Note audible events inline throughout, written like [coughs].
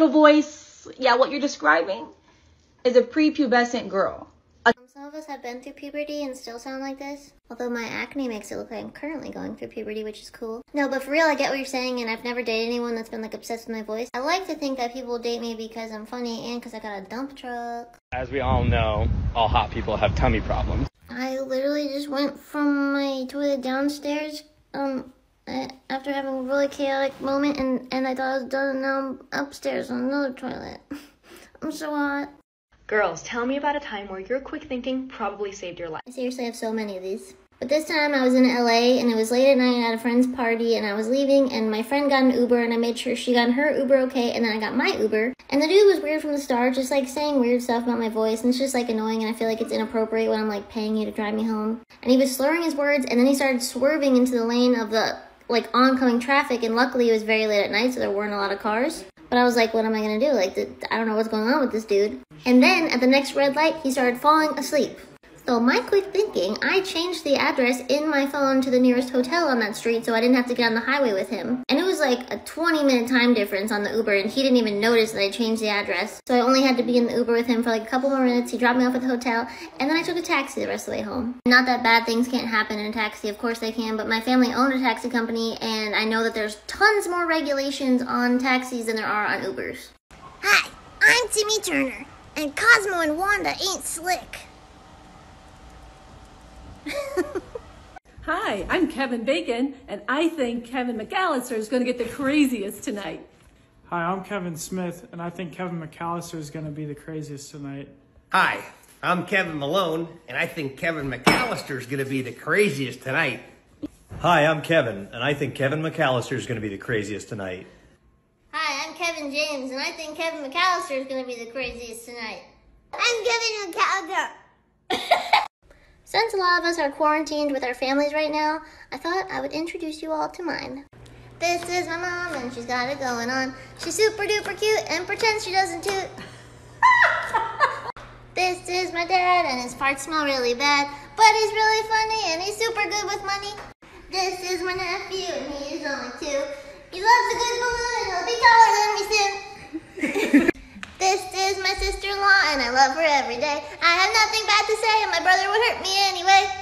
little voice, yeah, what you're describing is a prepubescent girl. Some of us have been through puberty and still sound like this. Although my acne makes it look like I'm currently going through puberty, which is cool. No, but for real, I get what you're saying, and I've never dated anyone that's been like obsessed with my voice. I like to think that people date me because I'm funny and because I got a dump truck. As we all know, all hot people have tummy problems. I literally just went from my toilet downstairs, um, Uh, after having a really chaotic moment, and, and I thought I was done, and now I'm upstairs on another toilet. [laughs] I'm so hot. Girls, tell me about a time where your quick thinking probably saved your life. I seriously have so many of these. But this time I was in LA and it was late at night at a friend's party and I was leaving and my friend got an Uber and I made sure she got her Uber okay and then I got my Uber. And the dude was weird from the start, just like saying weird stuff about my voice and it's just like annoying and I feel like it's inappropriate when I'm like paying you to drive me home. And he was slurring his words and then he started swerving into the lane of the like oncoming traffic and luckily it was very late at night so there weren't a lot of cars. But I was like, what am I gonna do? Like, I don't know what's going on with this dude. And then at the next red light, he started falling asleep. So my quick thinking, I changed the address in my phone to the nearest hotel on that street so I didn't have to get on the highway with him. And it was like a 20 minute time difference on the Uber and he didn't even notice that I changed the address. So I only had to be in the Uber with him for like a couple more minutes. He dropped me off at the hotel and then I took a taxi the rest of the way home. Not that bad things can't happen in a taxi, of course they can, but my family owned a taxi company and I know that there's tons more regulations on taxis than there are on Ubers. Hi, I'm Timmy Turner and Cosmo and Wanda ain't slick. [laughs] Hi, I'm Kevin Bacon, and I think Kevin McAllister is going to get the craziest tonight. Hi, I'm Kevin Smith, and I think Kevin McAllister is going to be the craziest tonight. Hi, I'm Kevin Malone, and I think Kevin McAllister is going to be the craziest tonight. Hi, I'm Kevin, and I think Kevin McAllister is going to be the craziest tonight. Hi, I'm Kevin James, and I think Kevin McAllister is going to be the craziest tonight. I'm Kevin McAllister. [coughs] Since a lot of us are quarantined with our families right now, I thought I would introduce you all to mine. This is my mom, and she's got it going on. She's super duper cute and pretends she doesn't toot. [laughs] this is my dad, and his farts smell really bad, but he's really funny and he's super good with money. This is my nephew, and he is only two. He loves a good balloon, and he'll be taller than me soon. This is sister-in-law, and I love her every day. I have nothing bad to say, and my brother would hurt me anyway.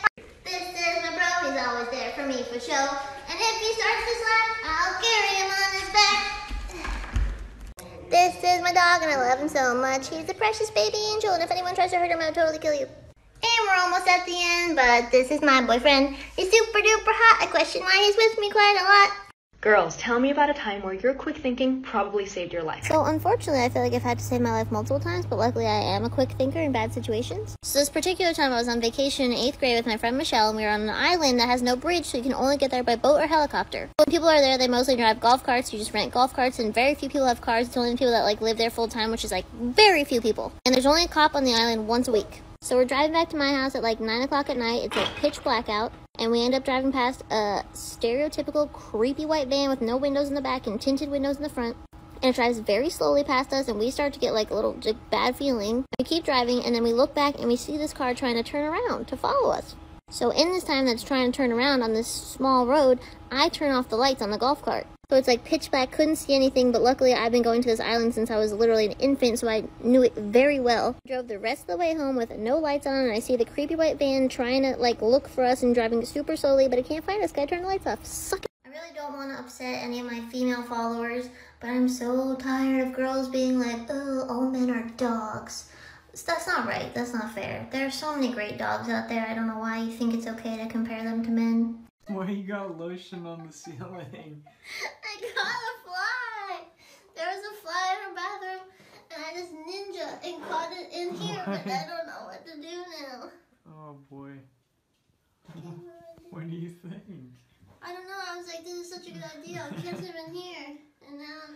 This is my bro, he's always there for me for show. And if he starts to slap, I'll carry him on his back. This is my dog, and I love him so much. He's a precious baby angel, and if anyone tries to hurt him, I'll totally kill you. And we're almost at the end, but this is my boyfriend. He's super duper hot. I question why he's with me quite a lot. Girls, tell me about a time where your quick thinking probably saved your life. So, unfortunately, I feel like I've had to save my life multiple times, but luckily I am a quick thinker in bad situations. So, this particular time I was on vacation in 8th grade with my friend Michelle, and we were on an island that has no bridge, so you can only get there by boat or helicopter. When people are there, they mostly drive golf carts, you just rent golf carts, and very few people have cars. It's only people that like live there full time, which is like very few people. And there's only a cop on the island once a week. So we're driving back to my house at like 9 o'clock at night. It's like pitch black out. And we end up driving past a stereotypical creepy white van with no windows in the back and tinted windows in the front. And it drives very slowly past us, and we start to get like a little like, bad feeling. We keep driving, and then we look back and we see this car trying to turn around to follow us. So in this time that's trying to turn around on this small road, I turn off the lights on the golf cart. So it's like pitch black, couldn't see anything, but luckily I've been going to this island since I was literally an infant, so I knew it very well. Drove the rest of the way home with no lights on, and I see the creepy white van trying to like look for us and driving super slowly, but it can't find us. Gotta turn the lights off. Suck it. I really don't want to upset any of my female followers, but I'm so tired of girls being like, oh, all men are dogs. That's not right. That's not fair. There are so many great dogs out there. I don't know why you think it's okay to compare them to men. [laughs] Why you got lotion on the ceiling? I got a fly. There was a fly in her bathroom, and I just ninja and caught it in here, but I don't know what to do now. Oh boy. [laughs] What do you think? I don't know. I was like, this is such a good idea. I'll catch him in here. And now I'm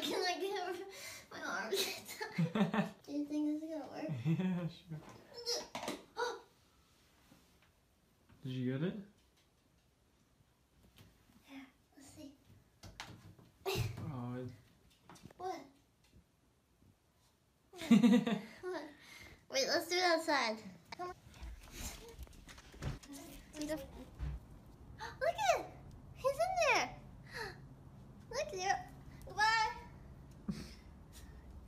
can [laughs] I get my arm? do you think this is gonna work? Yeah, sure. Did you get it? Yeah, let's see. Oh, it... What? [laughs] What? Wait, let's do it outside. Come on. Look at He's in there! Look there. Goodbye.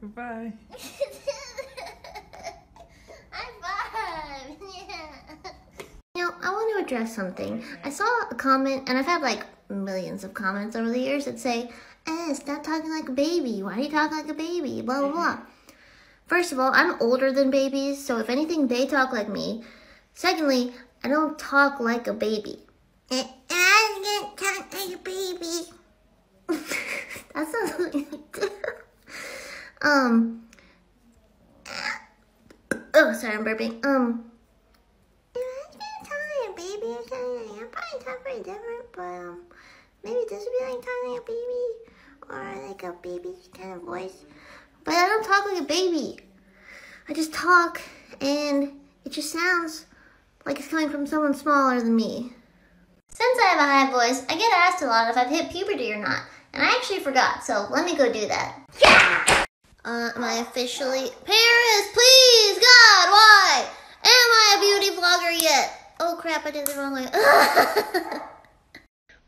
Goodbye. [laughs] High five! Yeah. You know, I want to address something. I saw a comment, and I've had like millions of comments over the years that say, eh, stop talking like a baby. Why are you talking like a baby? Blah, blah, blah. First of all, I'm older than babies, so if anything, they talk like me. Secondly, I don't talk like a baby. And I can't talk like a baby. [laughs] That's not what you do. Um. Oh, sorry, I'm burping. Um. I can't talk like a baby. Can't, probably talk very different, but um, maybe this would be like talking like a baby or like a baby kind of voice. But I don't talk like a baby. I just talk, and it just sounds like it's coming from someone smaller than me. Since I have a high voice, I get asked a lot if I've hit puberty or not. And I actually forgot, so let me go do that. Yeah! Uh, am I officially... Paris, please, God, why? Am I a beauty vlogger yet? Oh crap, I did the wrong way. [laughs]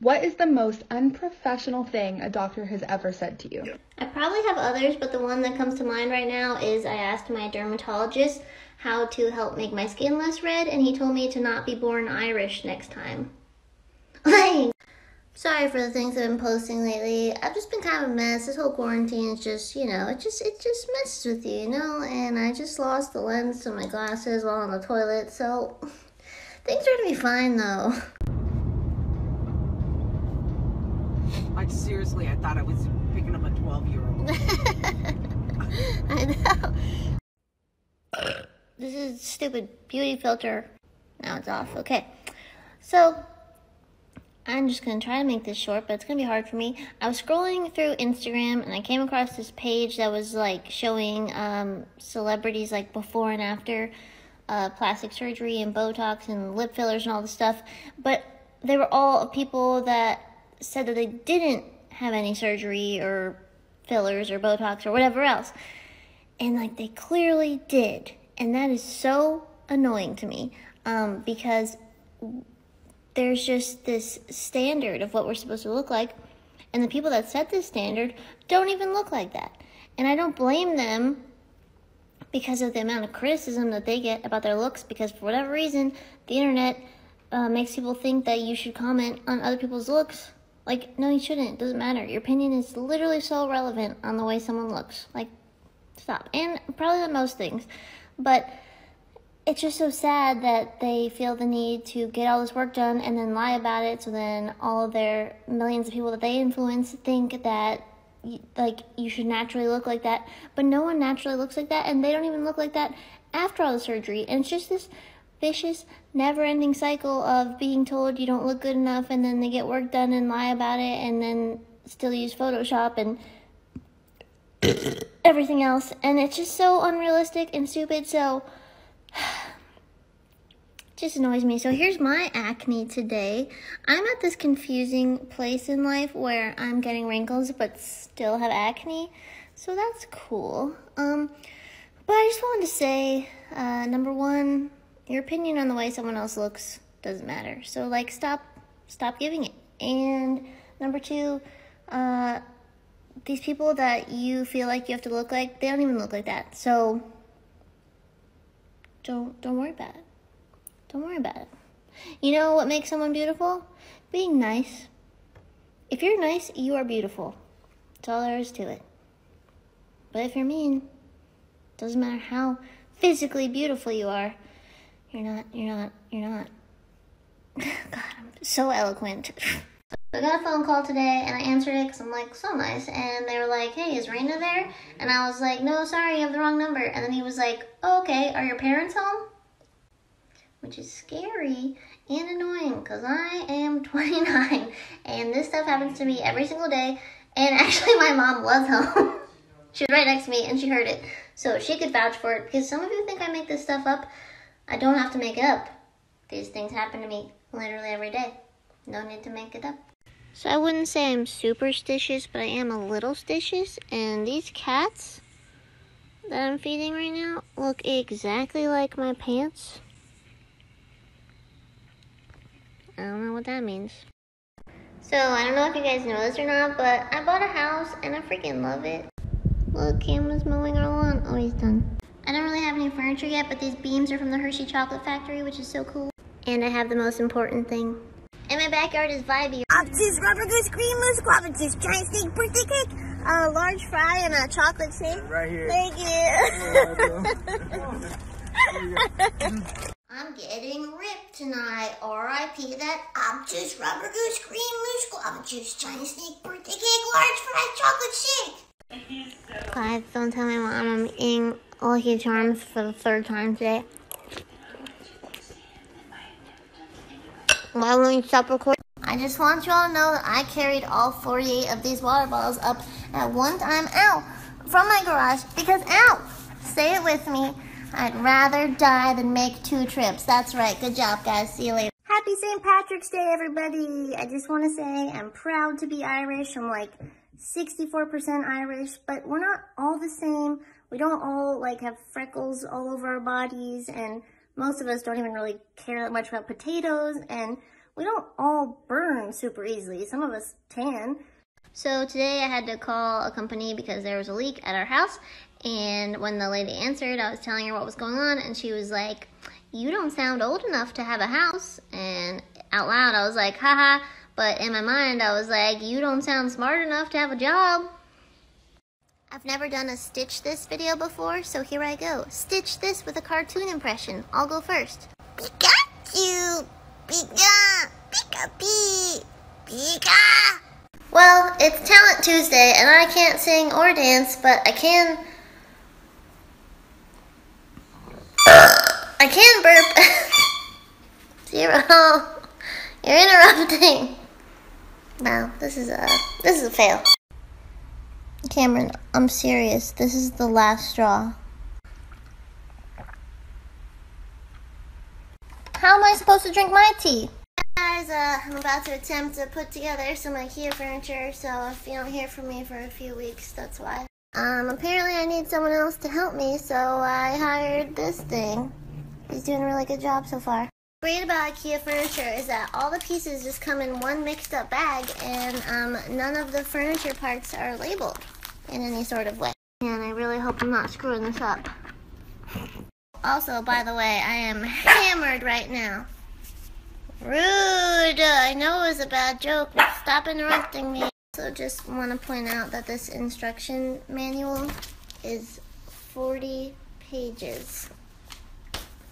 What is the most unprofessional thing a doctor has ever said to you? I probably have others, but the one that comes to mind right now is I asked my dermatologist how to help make my skin less red, and he told me to not be born Irish next time. [laughs] Sorry for the things I've been posting lately. I've just been kind of a mess. This whole quarantine is just, you know, it just it just messes with you, you know. And I just lost the lens to my glasses while on the toilet, so [laughs] things are gonna be fine though. Like seriously, I thought I was picking up a 12 year old. [laughs] I know. This is stupid beauty filter. Now it's off. Okay. So I'm just gonna try to make this short, but it's gonna be hard for me. I was scrolling through Instagram and I came across this page that was like showing um, celebrities like before and after uh, plastic surgery and Botox and lip fillers and all this stuff. But they were all people that said that they didn't have any surgery or fillers or Botox or whatever else. And like they clearly did. And that is so annoying to me um, because there's just this standard of what we're supposed to look like. And the people that set this standard don't even look like that. And I don't blame them because of the amount of criticism that they get about their looks because for whatever reason, the internet uh, makes people think that you should comment on other people's looks like, no, you shouldn't. It doesn't matter. Your opinion is literally so relevant on the way someone looks. Like, stop. And probably on most things. But it's just so sad that they feel the need to get all this work done and then lie about it so then all of their millions of people that they influence think that like you should naturally look like that but no one naturally looks like that and they don't even look like that after all the surgery and it's just this vicious, never ending cycle of being told you don't look good enough and then they get work done and lie about it and then still use Photoshop and [coughs] everything else. And it's just so unrealistic and stupid. So, [sighs] just annoys me. So here's my acne today. I'm at this confusing place in life where I'm getting wrinkles but still have acne. So that's cool. Um, but I just wanted to say, uh, number one, your opinion on the way someone else looks doesn't matter. So like stop stop giving it. And number two, uh, these people that you feel like you have to look like, they don't even look like that. So don't don't worry about it. Don't worry about it. You know what makes someone beautiful? Being nice. If you're nice, you are beautiful. That's all there is to it. But if you're mean, doesn't matter how physically beautiful you are, you're not, you're not, you're not. [laughs] God, I'm so eloquent. [laughs] I got a phone call today and I answered it because I'm like, so nice. And they were like, hey, is Raina there? And I was like, no, sorry, you have the wrong number. And then he was like, oh, okay, are your parents home? Which is scary and annoying because I am [laughs] 29 and this stuff happens to me every single day. And [laughs] actually, my mom was home. [laughs] she was right next to me and she heard it. So she could vouch for it because some of you think I make this stuff up. I don't have to make it up. These things happen to me literally every day. No need to make it up. So I wouldn't say I'm superstitious, but I am a little stitious. And these cats that I'm feeding right now look exactly like my pants. I don't know what that means. So I don't know if you guys know this or not, but I bought a house and I freaking love it. Look, Cam mowing our lawn. Oh, he's done. I don't really have any furniture yet, but these beams are from the Hershey Chocolate Factory, which is so cool. And I have the most important thing. And my backyard is vibey. Optus rubber goose cream mousse guava juice, giant snake birthday cake, a large fry, and a chocolate shake. Right here. Thank you. [laughs] I'm getting ripped tonight. R.I.P. that Optus rubber goose cream mousse guava juice, giant snake birthday cake, large fry, chocolate shake. Guys, don't tell my mom I'm eating Lucky Charms for the third time today. Why won't you stop recording? I just want you all to know that I carried all 48 of these water bottles up at one time, ow, from my garage because, ow, say it with me, I'd rather die than make two trips. That's right. Good job, guys. See you later. Happy St. Patrick's Day, everybody. I just want to say I'm proud to be Irish. I'm like 64% Irish, but we're not all the same. We don't all like have freckles all over our bodies and most of us don't even really care that much about potatoes and we don't all burn super easily. Some of us tan. So today I had to call a company because there was a leak at our house and when the lady answered, I was telling her what was going on and she was like, you don't sound old enough to have a house. And out loud I was like, haha, but in my mind I was like, you don't sound smart enough to have a job. I've never done a Stitch This video before, so here I go. Stitch this with a cartoon impression. I'll go first. Pikachu! Pika! Pika Pee! Pika! Well, it's Talent Tuesday, and I can't sing or dance, but I can... I can burp. [laughs] Zero. You're interrupting. Wow, this is a this is a fail. Cameron, I'm serious. This is the last straw. How am I supposed to drink my tea? Guys, uh, I'm about to attempt to put together some IKEA furniture, so if you don't hear from me for a few weeks, that's why. Um, apparently I need someone else to help me, so I hired this thing. He's doing a really good job so far. Great about IKEA furniture is that all the pieces just come in one mixed up bag and um, none of the furniture parts are labeled in any sort of way. And I really hope I'm not screwing this up. Also, by the way, I am hammered right now. Rude! I know it was a bad joke, but stop interrupting me. So just want to point out that this instruction manual is 40 pages. Now they always say